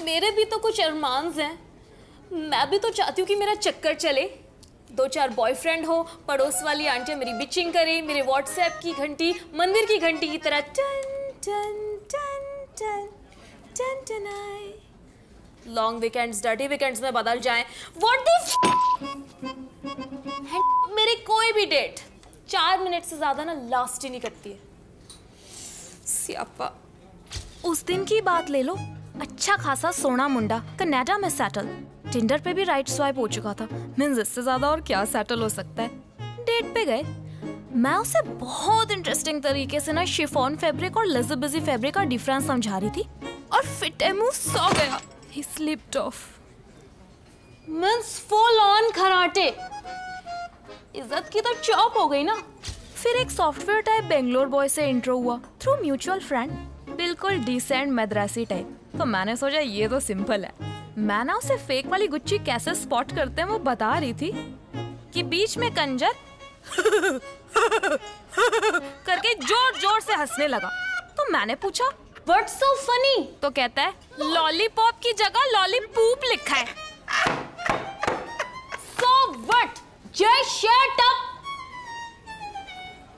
मेरे भी तो कुछ अरमान्स हैं। मैं भी तो चाहती हूँ कि मेरा चक्कर चले। दो चार बॉयफ्रेंड हो, पड़ोस वाली आंटियाँ मेरी बिचिंग करे, मेरे व्हाट्सएप की घंटी, मंदिर की घंटी की तरह टन टन टन टन टन टन लॉन्ग वीकेंड्स डर्टी वीकेंड्स में बदल जाएँ। व्हाट द मेरी कोई भी डेट चार मिनट से ज़्यादा ना लास्ट ही नहीं करती है। सियापा, उस दिन की बात ले लो। अच्छा खासा सोना मुंडा, कनाडा में सेटल टिंडर पे भी राइट स्वाइप हो चुका था। मीन्स इससे ज़्यादा और क्या सेटल हो सकता है? डेट पे गए। मैं उसे बहुत इंटरेस्टिंग तरीके से ना शिफॉन फैब्रिक और लेजर फैब्रिक का डिफरेंस समझा रही थी और फिटे मुँह सो गया। He slipped off means full on खराटे इज़्ज़त की तो चॉप हो गई ना। फिर एक सॉफ्टवेयर टाइप बेंगलोर बॉय से इंट्रो हुआ थ्रू म्यूचुअल फ्रेंड बिल्कुल डिसेंट मद्रासी टाइप तो मैंने सोचा ये तो सिंपल है। मैं ना उसे फेक वाली गुच्ची कैसे स्पॉट करते हैं वो बता रही थी कि बीच में कंजर करके ज़ोर ज़ोर से हंसने लगा। तो मैंने पूछा व्हाट सो फनी तो कहता है लॉलीपॉप की जगह लॉलीपूप लिखा है। सो वट जय अप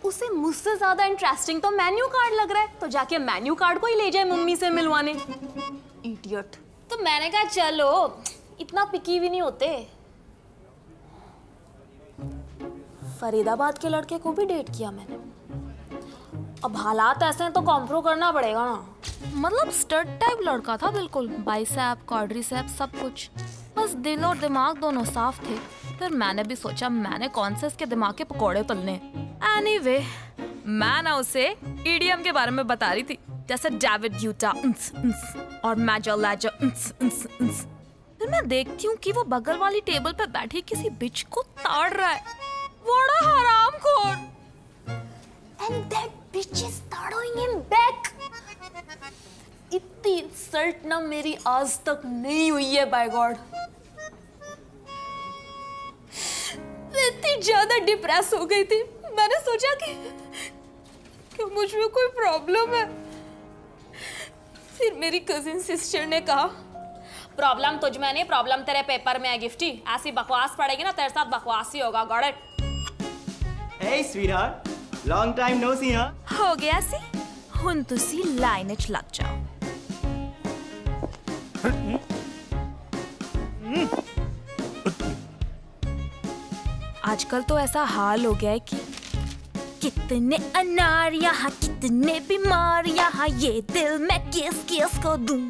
उसे मुझसे ज़्यादा इंटरेस्टिंग तो मेन्यू कार्ड लग रहा है। तो जाके मेन्यू कार्ड को ही ले जाए मम्मी से मिलवाने। इडियट तो मैंने कहा चलो इतना पिकी भी नहीं होते. फरीदाबाद के लड़के को भी डेट किया मैंने। अब हालात ऐसे हैं तो कॉम्प्रो करना पड़ेगा ना। मतलब स्टड टाइप लड़का था बिल्कुल। बाइसेप क्वाड्रीसेप सब कुछ। बस दिल और दिमाग दोनों साफ़ थे फिर मैंने भी सोचा मैंने कौन से इसके दिमाग के पकोड़े तलने एनीवे मैं ना उसे ईडीएम के बारे में बता रही थी जैसे डेविड यूटा उन्स, उन्स, और मैजर लैजर उन्स, उन्स, उन्स। फिर मैं देखती हूँ कि वो बगल वाली टेबल पर बैठी किसी बिच को ताड़ रहा है बड़ा हराम खोर and that bitch is throwing him back. इतनी इंसल्ट ना मेरी आज तक नहीं हुई है बाय गॉड मैं इतनी ज़्यादा डिप्रेस हो गई थी। मैंने सोचा कि कि मुझमें कोई प्रॉब्लम है। फिर मेरी कजिन सिस्टर ने कहा प्रॉब्लम तुझ में नहीं प्रॉब्लम तेरे पेपर में है गिफ्टी ऐसी बकवास पड़ेगी ना तेरे साथ बकवास ही होगा got it hey sweetheart long time no see हाँ हो गया सी। हुन तुसी लाइन च लग जाओ। हम्म। आजकल तो ऐसा हाल हो गया है कि कितने अनार यहाँ, कितने बीमार यहाँ, ये दिल मैं किस किस को दूँ?